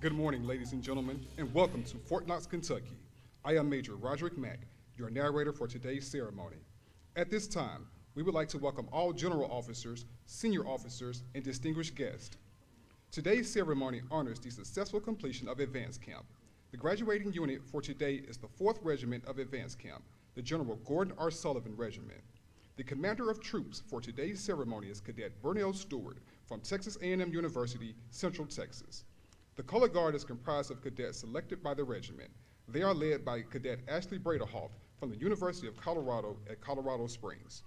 Good morning, ladies and gentlemen, and welcome to Fort Knox, Kentucky. I am Major Roderick Mack, your narrator for today's ceremony. At this time, we would like to welcome all general officers, senior officers, and distinguished guests. Today's ceremony honors the successful completion of Advance Camp. The graduating unit for today is the 4th Regiment of Advance Camp, the General Gordon R. Sullivan Regiment. The commander of troops for today's ceremony is Cadet Vernell Stewart from Texas A&M University, Central Texas. The color guard is comprised of cadets selected by the regiment. They are led by Cadet Ashley Braderhoff from the University of Colorado at Colorado Springs.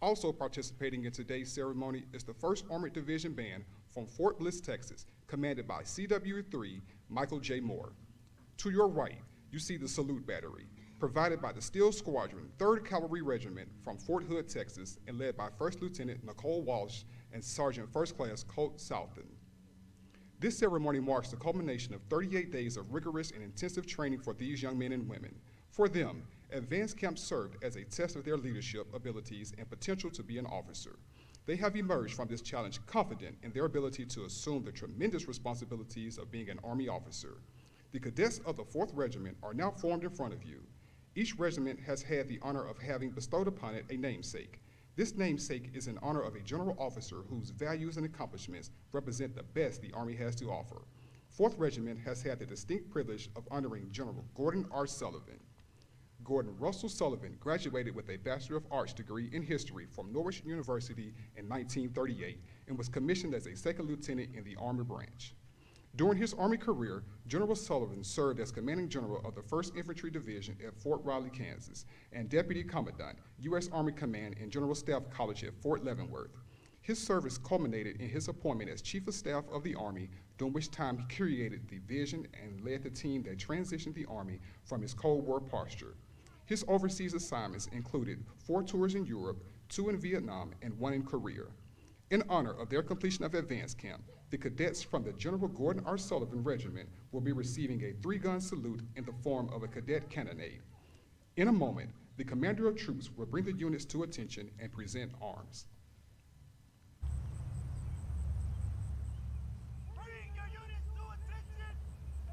Also participating in today's ceremony is the 1st Armored Division Band from Fort Bliss, Texas, commanded by CW3 Michael J. Moore. To your right, you see the salute battery, provided by the Steel Squadron, 3rd Cavalry Regiment from Fort Hood, Texas, and led by First Lieutenant Nicole Walsh and Sergeant First Class Colt Southton. This ceremony marks the culmination of 38 days of rigorous and intensive training for these young men and women. For them, Advanced Camp served as a test of their leadership abilities and potential to be an officer. They have emerged from this challenge confident in their ability to assume the tremendous responsibilities of being an Army officer. The cadets of the 4th Regiment are now formed in front of you. Each regiment has had the honor of having bestowed upon it a namesake. This namesake is in honor of a general officer whose values and accomplishments represent the best the Army has to offer. 4th Regiment has had the distinct privilege of honoring General Gordon R. Sullivan. Gordon Russell Sullivan graduated with a Bachelor of Arts degree in history from Norwich University in 1938 and was commissioned as a second lieutenant in the Armor branch. During his Army career, General Sullivan served as commanding general of the 1st Infantry Division at Fort Riley, Kansas, and deputy commandant, U.S. Army Command and General Staff College at Fort Leavenworth. His service culminated in his appointment as Chief of Staff of the Army, during which time he created the vision and led the team that transitioned the Army from its Cold War posture. His overseas assignments included four tours in Europe, two in Vietnam, and one in Korea. In honor of their completion of advance camp, the cadets from the General Gordon R. Sullivan Regiment will be receiving a three-gun salute in the form of a cadet cannonade. In a moment, the commander of troops will bring the units to attention and present arms. Bring your units to attention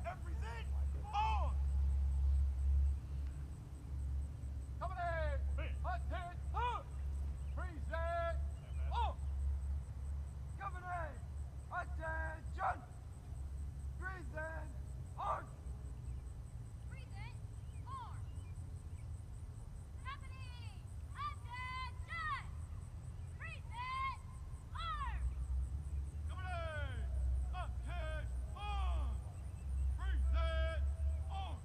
and present arms. Company, attention, present arms. Company, attention, present arms. Present arms. Company, attention. Present arms. Company, attention, present arms.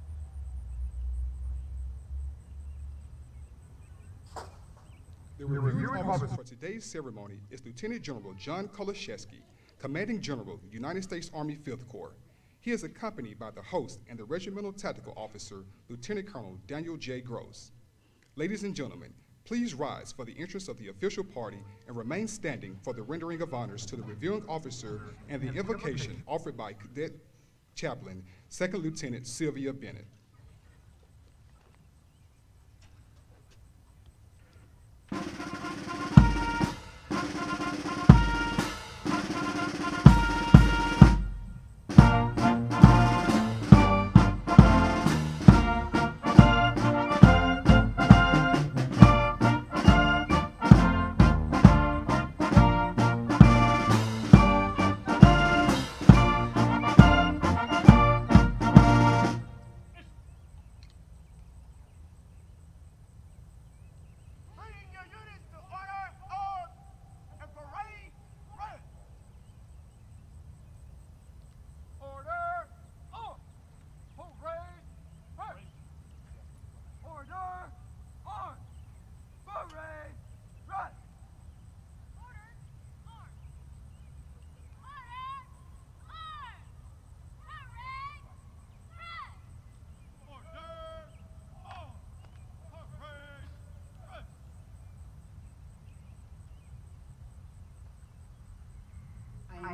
The reviewing officer for today's ceremony is Lieutenant General John Kolasheski, Commanding General, United States Army Fifth Corps. He is accompanied by the host and the Regimental Tactical Officer, Lieutenant Colonel Daniel J. Gross. Ladies and gentlemen, please rise for the entrance of the official party and remain standing for the rendering of honors to the reviewing officer and the invocation offered by Cadet Chaplain, Second Lieutenant Sylvia Bennett.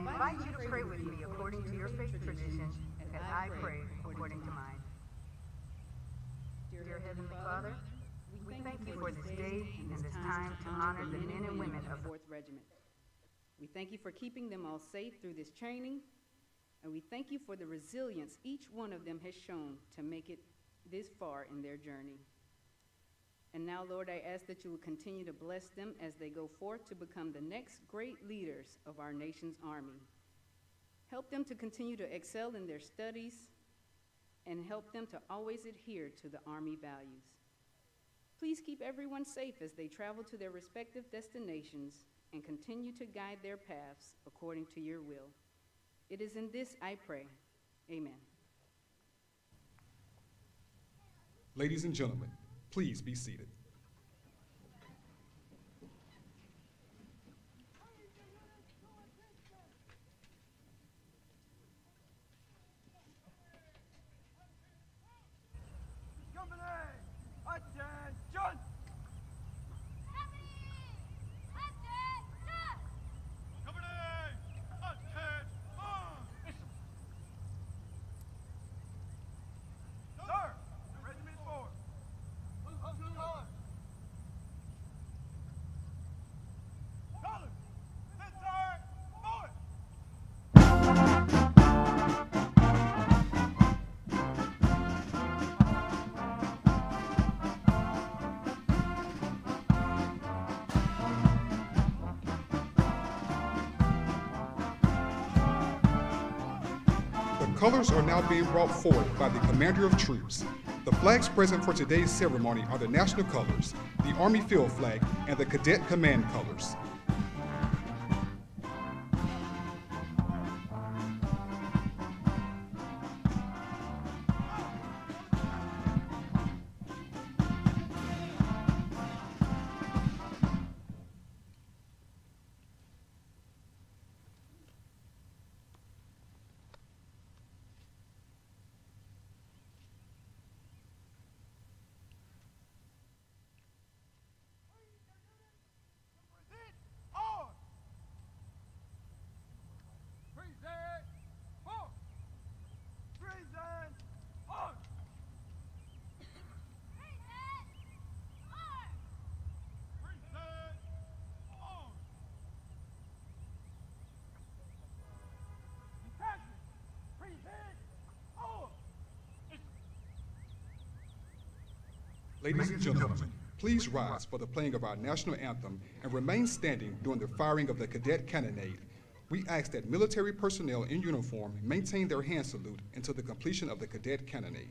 I invite you to pray with me according to your faith tradition as I pray according to mine. Dear Heavenly Father, we thank you for this day and this time to honor the men and women of the Fourth Regiment. We thank you for keeping them all safe through this training And we thank you for the resilience each one of them has shown to make it this far in their journey. And now, Lord, I ask that you will continue to bless them as they go forth to become the next great leaders of our nation's army. Help them to continue to excel in their studies and help them to always adhere to the Army values. Please keep everyone safe as they travel to their respective destinations and continue to guide their paths according to your will. It is in this I pray. Amen. Ladies and gentlemen, please be seated. Colors are now being brought forward by the Commander of Troops. The flags present for today's ceremony are the national colors, the Army Field Flag, and the Cadet Command colors. Ladies and gentlemen, please rise for the playing of our national anthem and remain standing during the firing of the cadet cannonade. We ask that military personnel in uniform maintain their hand salute until the completion of the cadet cannonade.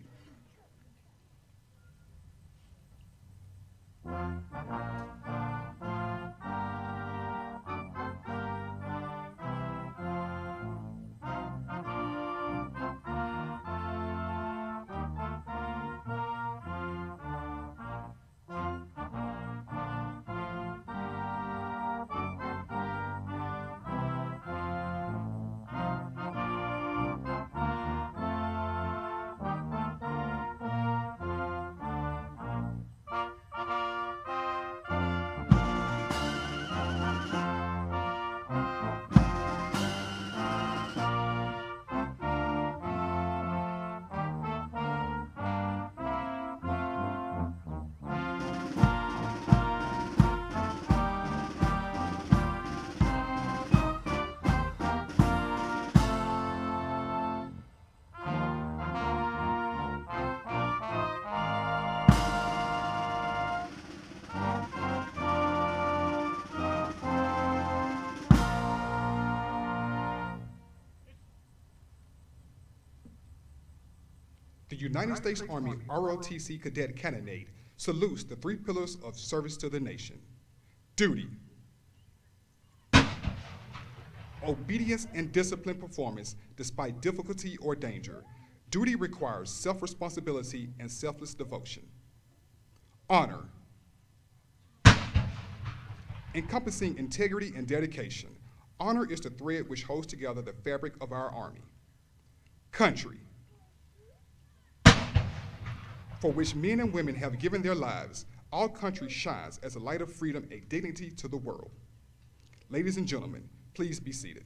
United States Army ROTC Cadet Cannonade salutes the three pillars of service to the nation duty, obedience, and disciplined performance despite difficulty or danger. Duty requires self responsibility and selfless devotion. Honor, encompassing integrity and dedication. Honor is the thread which holds together the fabric of our Army. Country, for which men and women have given their lives, our country shines as a light of freedom and dignity to the world. Ladies and gentlemen, please be seated.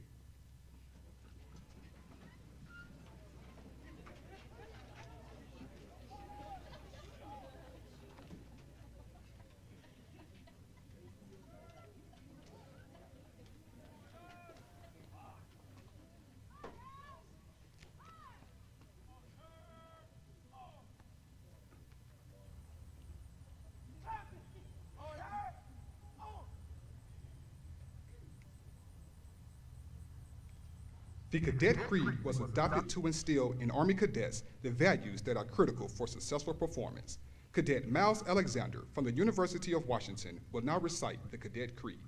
The Cadet Creed was adopted to instill in Army cadets the values that are critical for successful performance. Cadet Miles Alexander from the University of Washington will now recite the Cadet Creed.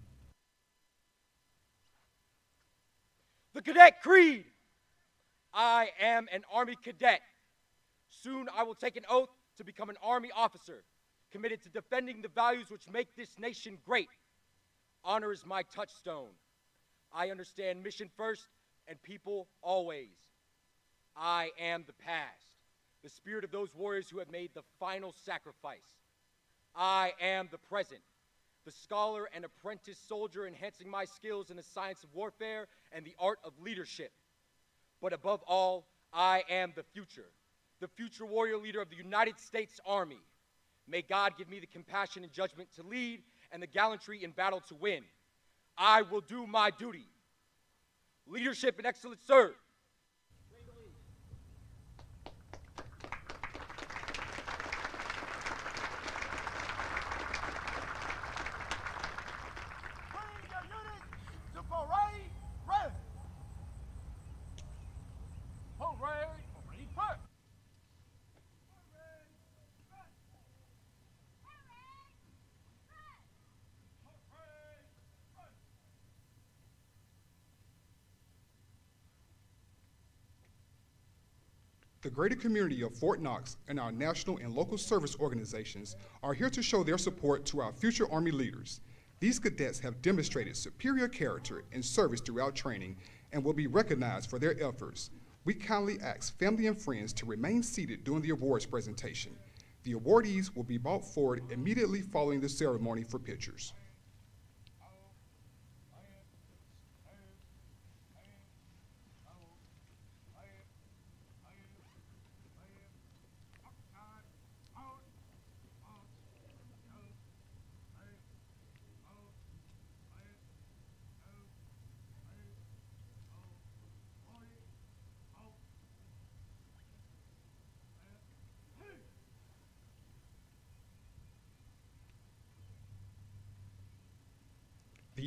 The Cadet Creed. I am an Army cadet. Soon I will take an oath to become an Army officer, committed to defending the values which make this nation great. Honor is my touchstone. I understand mission first and people always. I am the past, the spirit of those warriors who have made the final sacrifice. I am the present, the scholar and apprentice soldier enhancing my skills in the science of warfare and the art of leadership. But above all, I am the future, the future warrior leader of the United States Army. May God give me the compassion and judgment to lead and the gallantry in battle to win. I will do my duty. Leadership and excellence serve. Bring your units to parade ready. Parade, parade first. The greater community of Fort Knox and our national and local service organizations are here to show their support to our future Army leaders. These cadets have demonstrated superior character and service throughout training and will be recognized for their efforts. We kindly ask family and friends to remain seated during the awards presentation. The awardees will be brought forward immediately following the ceremony for pictures.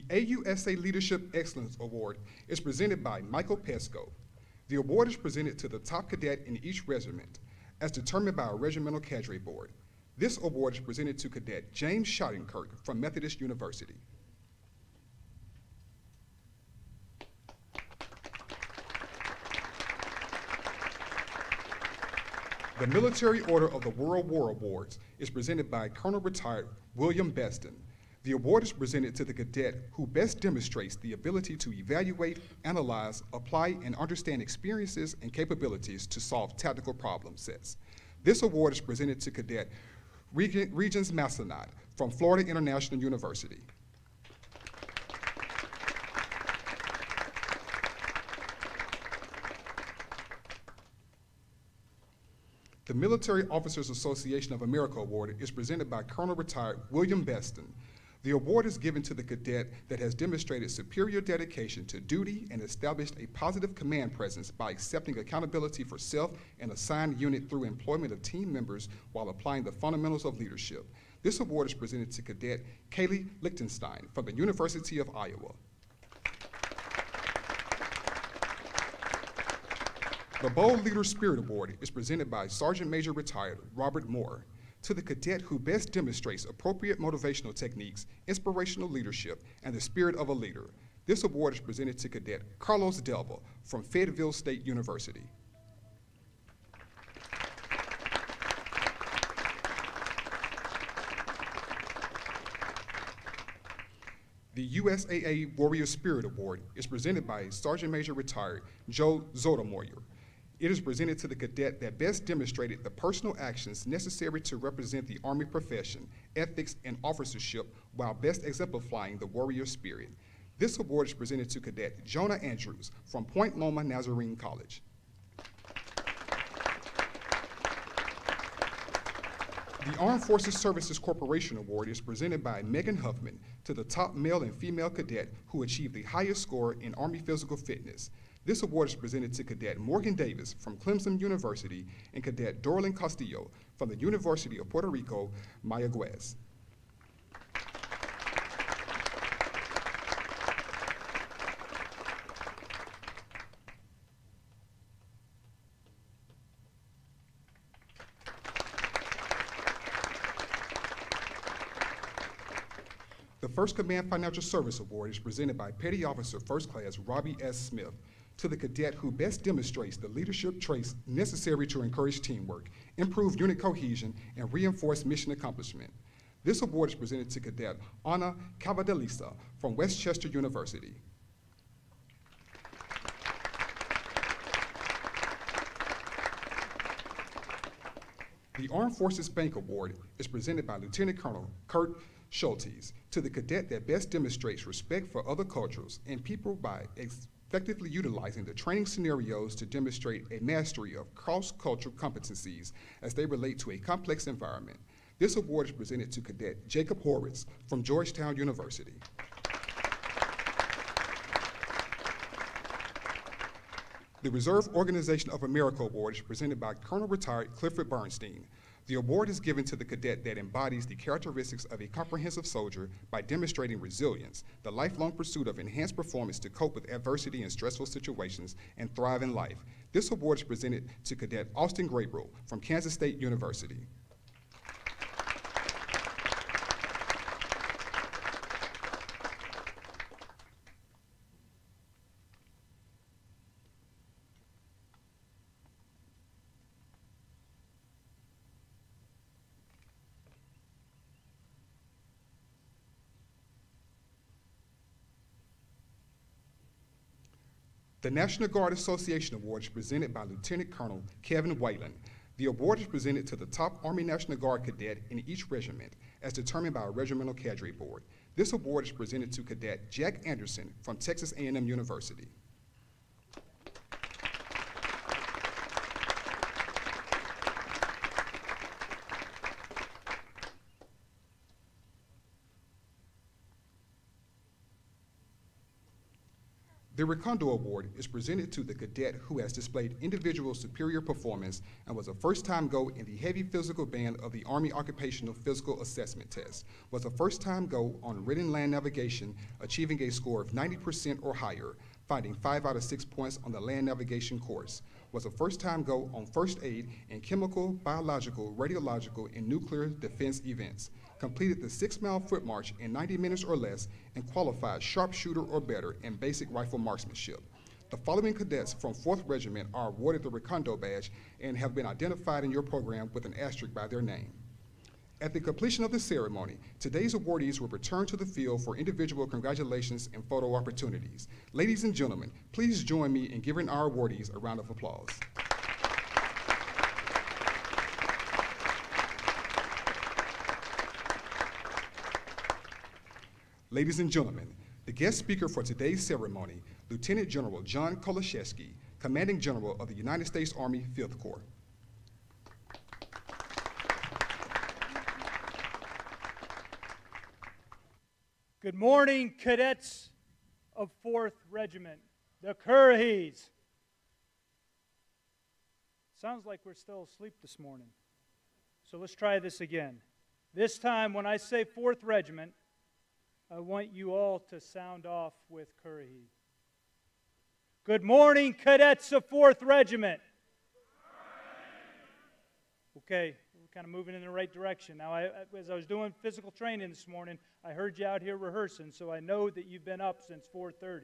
AUSA Leadership Excellence Award is presented by Michael Pesco. The award is presented to the top cadet in each regiment, as determined by a regimental cadre board. This award is presented to Cadet James Schottenkirk from Methodist University. The Military Order of the World War Awards is presented by Colonel Retired William Beston. The award is presented to the cadet who best demonstrates the ability to evaluate, analyze, apply, and understand experiences and capabilities to solve technical problem sets. This award is presented to Cadet Reg- Regents Massenat from Florida International University. The Military Officers Association of America Award is presented by Colonel Retired William Beston. The award is given to the cadet that has demonstrated superior dedication to duty and established a positive command presence by accepting accountability for self and assigned unit through employment of team members while applying the fundamentals of leadership. This award is presented to Cadet Kaylee Lichtenstein from the University of Iowa. The Bold Leader Spirit Award is presented by Sergeant Major Retired Robert Moore to the cadet who best demonstrates appropriate motivational techniques, inspirational leadership, and the spirit of a leader. This award is presented to Cadet Carlos Delva from Fayetteville State University. The USAA Warrior Spirit Award is presented by Sergeant Major Retired Joe Zotomoyer. It is presented to the cadet that best demonstrated the personal actions necessary to represent the Army profession, ethics, and officership while best exemplifying the warrior spirit. This award is presented to Cadet Jonah Andrews from Point Loma Nazarene College. The Armed Forces Services Corporation Award is presented by Megan Huffman to the top male and female cadet who achieved the highest score in Army physical fitness. This award is presented to Cadet Morgan Davis from Clemson University and Cadet Dorlin Castillo from the University of Puerto Rico, Mayaguez. The First Command Financial Service Award is presented by Petty Officer First Class Robbie S. Smith to the cadet who best demonstrates the leadership traits necessary to encourage teamwork, improve unit cohesion, and reinforce mission accomplishment. This award is presented to Cadet Anna Cavadelisa from West Chester University. The Armed Forces Bank Award is presented by Lieutenant Colonel Kurt Schultes to the cadet that best demonstrates respect for other cultures and people by effectively utilizing the training scenarios to demonstrate a mastery of cross-cultural competencies as they relate to a complex environment. This award is presented to Cadet Jacob Horwitz from Georgetown University. The Reserve Organization of America Award is presented by Colonel Retired Clifford Bernstein. The award is given to the cadet that embodies the characteristics of a comprehensive soldier by demonstrating resilience, the lifelong pursuit of enhanced performance to cope with adversity and stressful situations, and thrive in life. This award is presented to Cadet Austin Grabriel from Kansas State University. The National Guard Association Award is presented by Lieutenant Colonel Kevin Whiteland. The award is presented to the top Army National Guard cadet in each regiment, as determined by a regimental cadre board. This award is presented to Cadet Jack Anderson from Texas A&M University. The Recondo Award is presented to the cadet who has displayed individual superior performance and was a first-time go in the heavy physical band of the Army Occupational Physical Assessment Test, was a first-time go on written land navigation, achieving a score of 90% or higher, finding five out of six points on the land navigation course, was a first-time go on first aid in chemical, biological, radiological, and nuclear defense events, completed the six-mile foot march in 90 minutes or less, and qualified sharpshooter or better in basic rifle marksmanship. The following cadets from 4th Regiment are awarded the Recondo Badge and have been identified in your program with an asterisk by their name. At the completion of the ceremony, today's awardees will return to the field for individual congratulations and photo opportunities. Ladies and gentlemen, please join me in giving our awardees a round of applause. Ladies and gentlemen, the guest speaker for today's ceremony, Lieutenant General John Kolasheski, Commanding General of the United States Army Fifth Corps. Good morning, cadets of 4th Regiment, the Currahees. Sounds like we're still asleep this morning. So let's try this again. This time, when I say 4th Regiment, I want you all to sound off with Currahee. Good morning, cadets of 4th Regiment. Okay, kind of moving in the right direction. Now, I, as I was doing physical training this morning, I heard you out here rehearsing, so I know that you've been up since 4:30.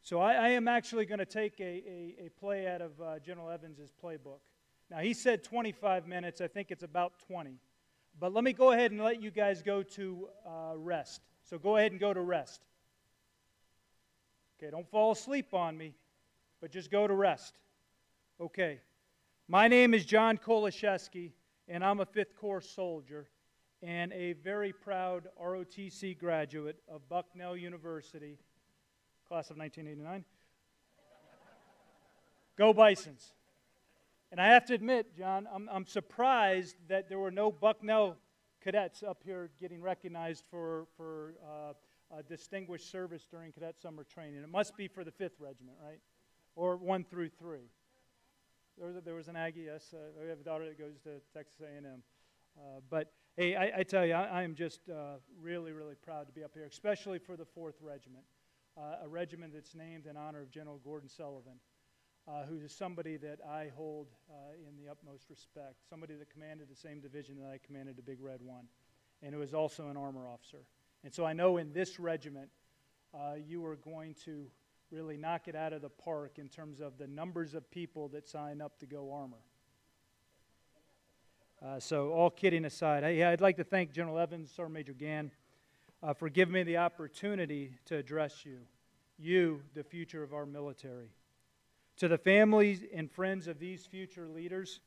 So I, I am actually going to take a, a, a, play out of uh, General Evans's playbook. Now, he said 25 minutes. I think it's about 20. But let me go ahead and let you guys go to uh, rest. So go ahead and go to rest. Okay, don't fall asleep on me, but just go to rest. Okay. My name is John Kolasheski, and I'm a Fifth Corps soldier and a very proud ROTC graduate of Bucknell University, class of 1989. Go Bisons. And I have to admit, John, I'm, I'm surprised that there were no Bucknell cadets up here getting recognized for, for uh, distinguished service during cadet summer training. It must be for the 5th Regiment, right? Or 1 through 3. There was, a, there was an Aggie, yes. Uh, we have a daughter that goes to Texas A&M. Uh, but hey, I, I, tell you, I, I am just uh, really, really proud to be up here, especially for the 4th Regiment, uh, a regiment that's named in honor of General Gordon Sullivan uh, who is somebody that I hold uh, in the utmost respect, somebody that commanded the same division that I commanded, the Big Red One. and who is also an armor officer. And so I know in this regiment, you are going to really knock it out of the park in terms of the numbers of people that sign up to go armor. Uh, so, all kidding aside, I, I'd like to thank General Evans, Sergeant Major Gann, uh, for giving me the opportunity to address you, you, the future of our military. To the families and friends of these future leaders,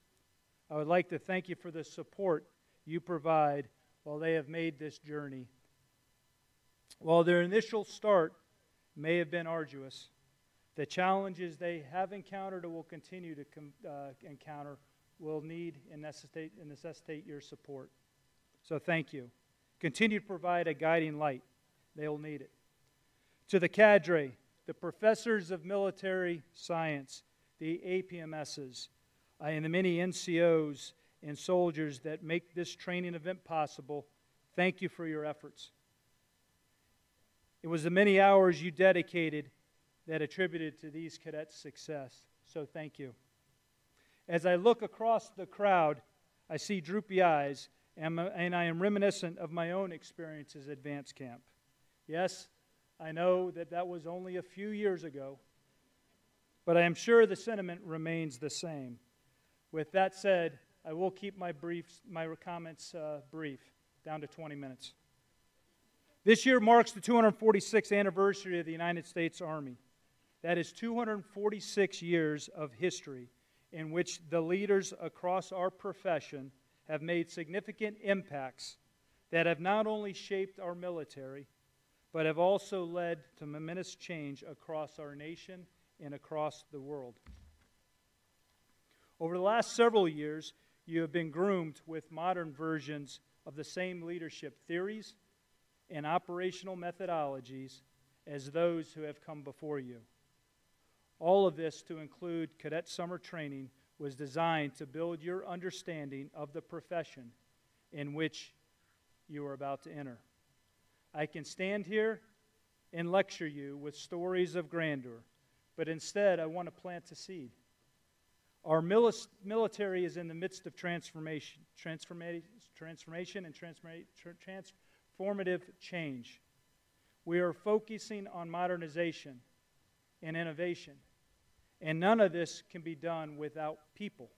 I would like to thank you for the support you provide while they have made this journey. While their initial start may have been arduous, the challenges they have encountered or will continue to com- uh, encounter will need and necessitate, and necessitate your support. So thank you. Continue to provide a guiding light. They will need it. To the cadre, the professors of military science, the APMSs, uh, and the many NCOs and soldiers that make this training event possible, thank you for your efforts. It was the many hours you dedicated that attributed to these cadets' success. So thank you. As I look across the crowd, I see droopy eyes, and, I am reminiscent of my own experiences at Advance Camp. Yes, I know that that was only a few years ago, but I am sure the sentiment remains the same. With that said, I will keep my, briefs, my comments uh, brief, down to 20 minutes. This year marks the 246th anniversary of the United States Army. That is 246 years of history in which the leaders across our profession have made significant impacts that have not only shaped our military, but have also led to momentous change across our nation and across the world. Over the last several years, you have been groomed with modern versions of the same leadership theories and operational methodologies as those who have come before you. All of this, to include cadet summer training, was designed to build your understanding of the profession in which you are about to enter. I can stand here and lecture you with stories of grandeur, but instead I want to plant a seed. Our military is in the midst of transformation, transformation, transformation and transformative change. We are focusing on modernization and innovation, and none of this can be done without people.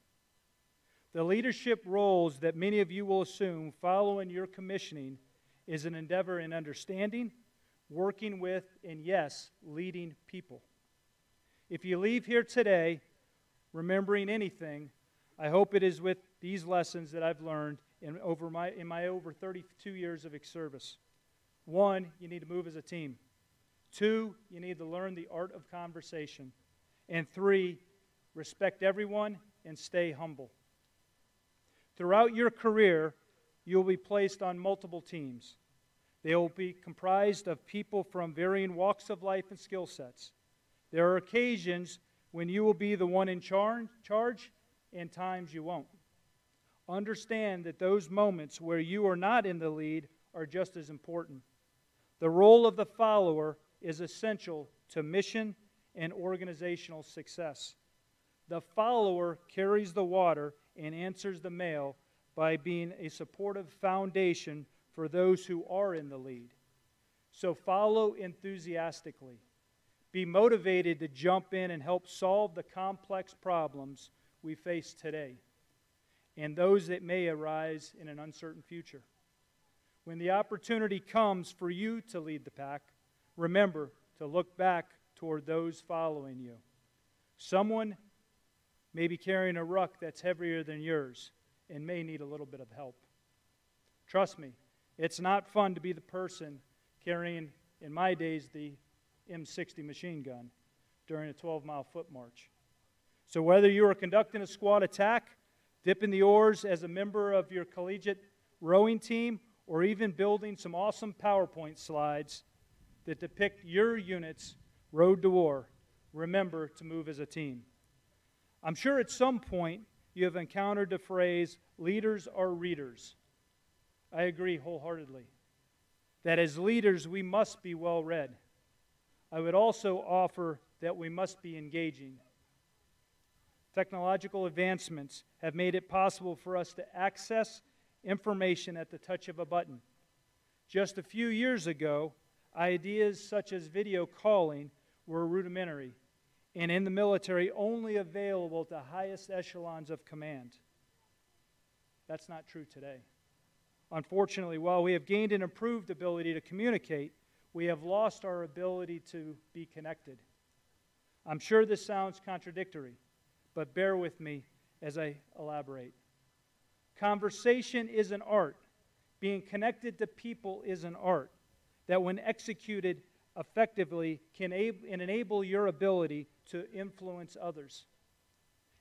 The leadership roles that many of you will assume following your commissioning is an endeavor in understanding, working with, and yes, leading people. If you leave here today remembering anything, I hope it is with these lessons that I've learned in, over my, in my over 32 years of service. One, you need to move as a team. Two, you need to learn the art of conversation. And three, respect everyone and stay humble. Throughout your career, you'll be placed on multiple teams. They will be comprised of people from varying walks of life and skill sets. There are occasions when you will be the one in char- charge and times you won't. Understand that those moments where you are not in the lead are just as important. The role of the follower is essential to mission and organizational success. The follower carries the water and answers the mail by being a supportive foundation for those who are in the lead. So follow enthusiastically. Be motivated to jump in and help solve the complex problems we face today and those that may arise in an uncertain future. When the opportunity comes for you to lead the pack, remember to look back toward those following you. Someone may be carrying a ruck that's heavier than yours and may need a little bit of help. Trust me, it's not fun to be the person carrying, in my days, the M60 machine gun during a 12 mile foot march. So, whether you are conducting a squad attack, dipping the oars as a member of your collegiate rowing team, or even building some awesome PowerPoint slides that depict your unit's road to war, remember to move as a team. I'm sure at some point you have encountered the phrase, leaders are readers. I agree wholeheartedly that as leaders we must be well read. I would also offer that we must be engaging. Technological advancements have made it possible for us to access information at the touch of a button. Just a few years ago, ideas such as video calling were rudimentary and in the military only available to highest echelons of command. That's not true today. Unfortunately, while we have gained an improved ability to communicate, we have lost our ability to be connected. I'm sure this sounds contradictory, but bear with me as I elaborate. Conversation is an art. Being connected to people is an art that, when executed effectively, can enable your ability to influence others.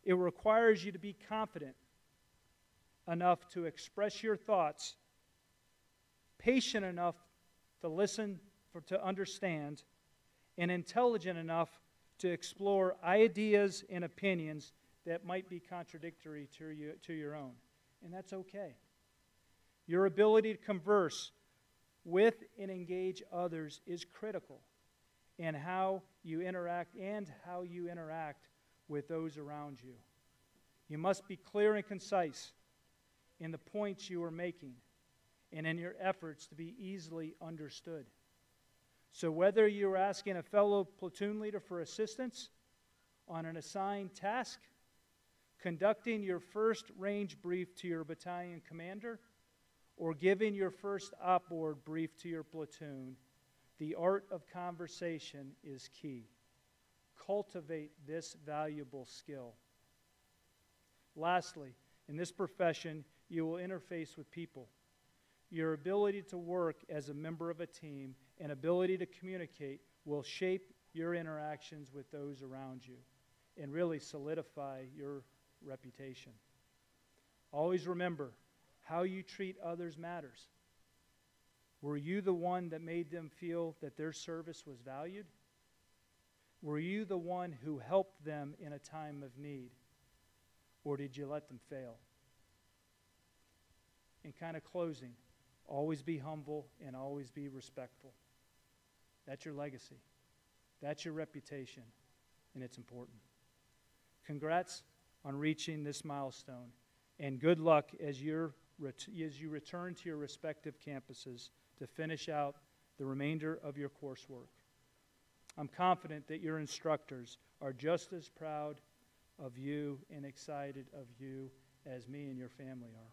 It requires you to be confident enough to express your thoughts, patient enough to listen, for, to understand, and intelligent enough to explore ideas and opinions that might be contradictory to, you, to your own. And that's okay. Your ability to converse with and engage others is critical in how you interact and how you interact with those around you. You must be clear and concise in the points you are making and in your efforts to be easily understood. So, whether you're asking a fellow platoon leader for assistance on an assigned task, conducting your first range brief to your battalion commander, or giving your first op board brief to your platoon, the art of conversation is key. Cultivate this valuable skill. Lastly, in this profession, you will interface with people. Your ability to work as a member of a team and ability to communicate will shape your interactions with those around you and really solidify your reputation. Always remember how you treat others matters. Were you the one that made them feel that their service was valued? Were you the one who helped them in a time of need? Or did you let them fail? In kind of closing, always be humble and always be respectful. That's your legacy. That's your reputation, and it's important. Congrats on reaching this milestone, and good luck as, you as you return to your respective campuses to finish out the remainder of your coursework. I'm confident that your instructors are just as proud of you and excited of you as me and your family are.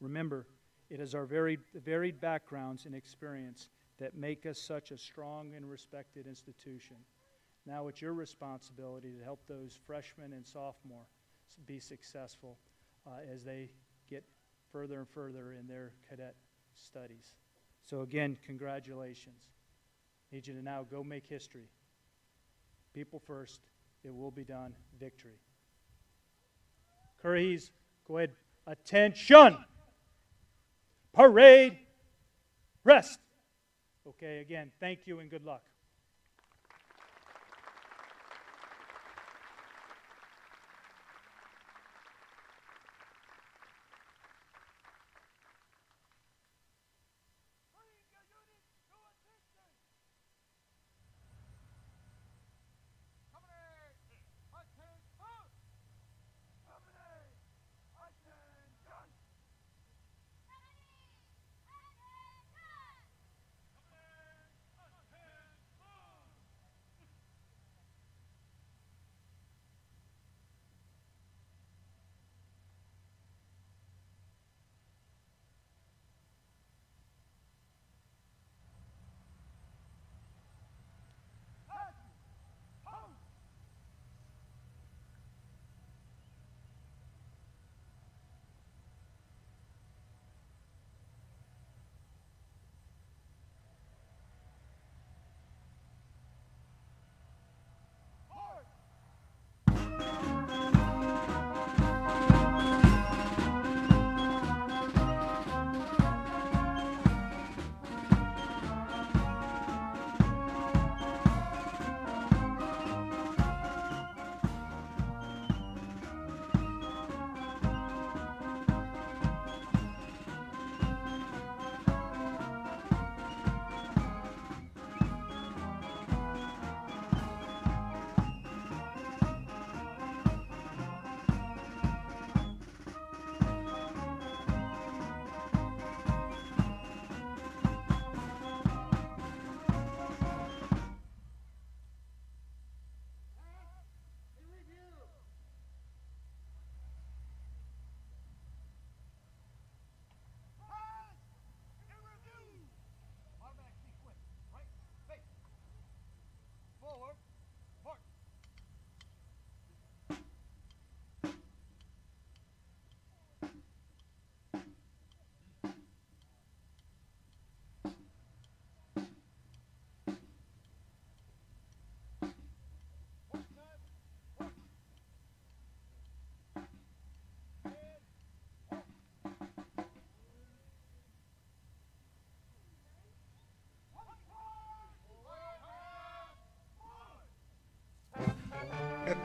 Remember, it is our varied, varied backgrounds and experience that make us such a strong and respected institution. Now it's your responsibility to help those freshmen and sophomores be successful uh, as they get further and further in their cadet studies. So, again, congratulations. Need you to now go make history. People first, it will be done. Victory. Curries, go ahead. Attention! Parade! Rest! Okay, again, thank you and good luck.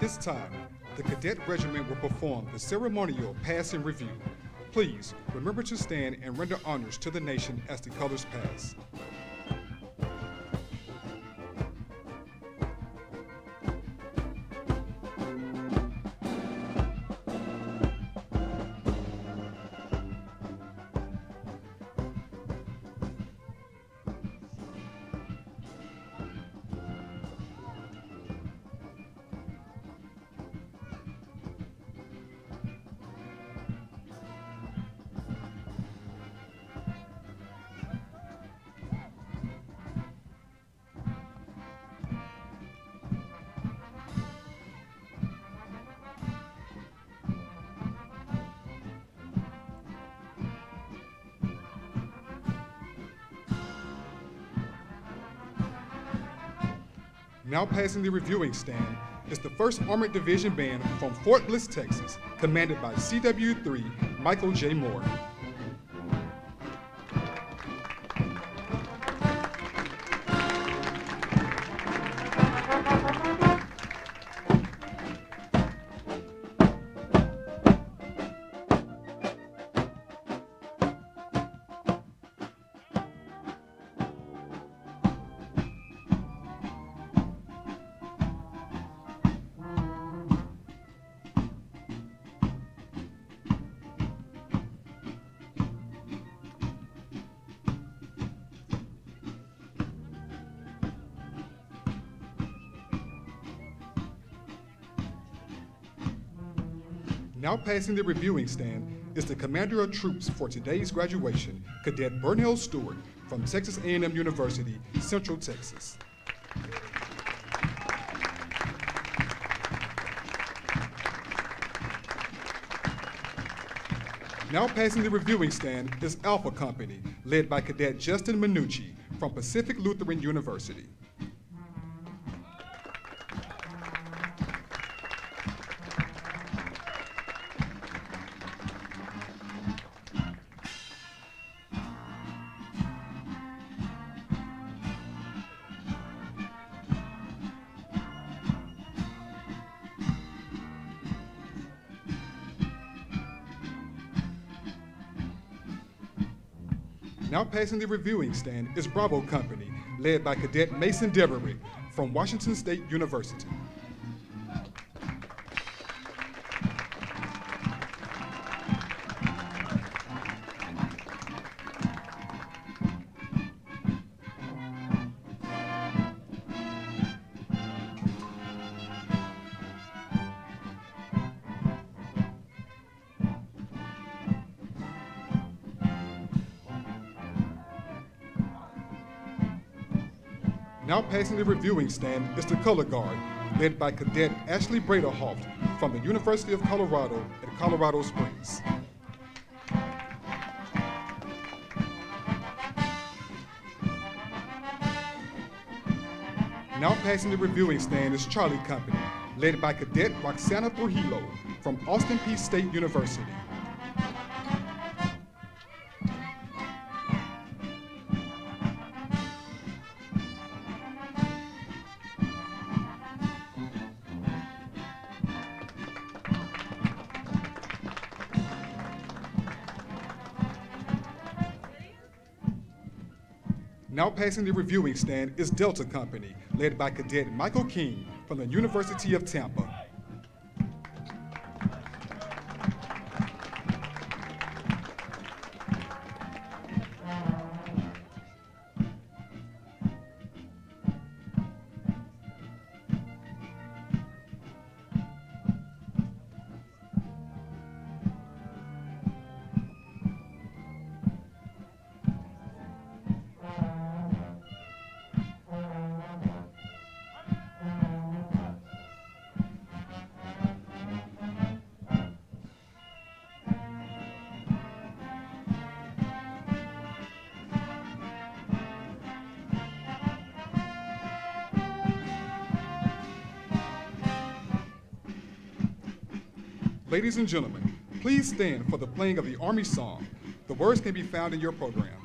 This time, the cadet regiment will perform the ceremonial passing review. Please remember to stand and render honors to the nation as the colors pass. Now passing the reviewing stand is the 1st Armored Division Band from Fort Bliss, Texas, commanded by CW3 Michael J. Moore. Passing the reviewing stand is the commander of troops for today's graduation, Cadet Burnell Stewart from Texas A&M University, Central Texas. Now passing the reviewing stand is Alpha Company, led by Cadet Justin Minucci from Pacific Lutheran University. Now passing the reviewing stand is Bravo Company, led by Cadet Mason Devery from Washington State University. Passing the reviewing stand is the Color Guard, led by Cadet Ashley Braderhoft from the University of Colorado at Colorado Springs. Now passing the reviewing stand is Charlie Company, led by Cadet Roxana Trujillo from Austin Peay State University. Passing the reviewing stand is Delta Company, led by Cadet Michael King from the University of Tampa. Ladies and gentlemen, please stand for the playing of the Army Song. The words can be found in your program.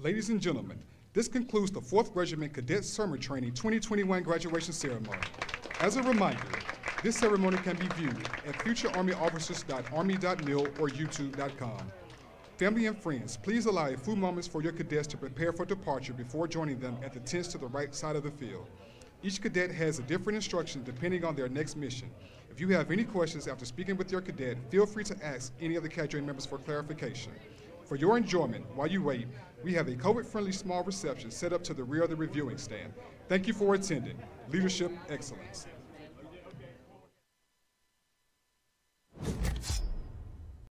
Ladies and gentlemen, this concludes the 4th Regiment Cadet Summer Training 2021 graduation ceremony. As a reminder, this ceremony can be viewed at futurearmyofficers.army.mil or youtube.com. Family and friends, please allow a few moments for your cadets to prepare for departure before joining them at the tents to the right side of the field. Each cadet has a different instruction depending on their next mission. If you have any questions after speaking with your cadet, feel free to ask any of the cadre members for clarification. For your enjoyment, while you wait, we have a COVID-friendly small reception set up to the rear of the reviewing stand. Thank you for attending. Leadership Excellence.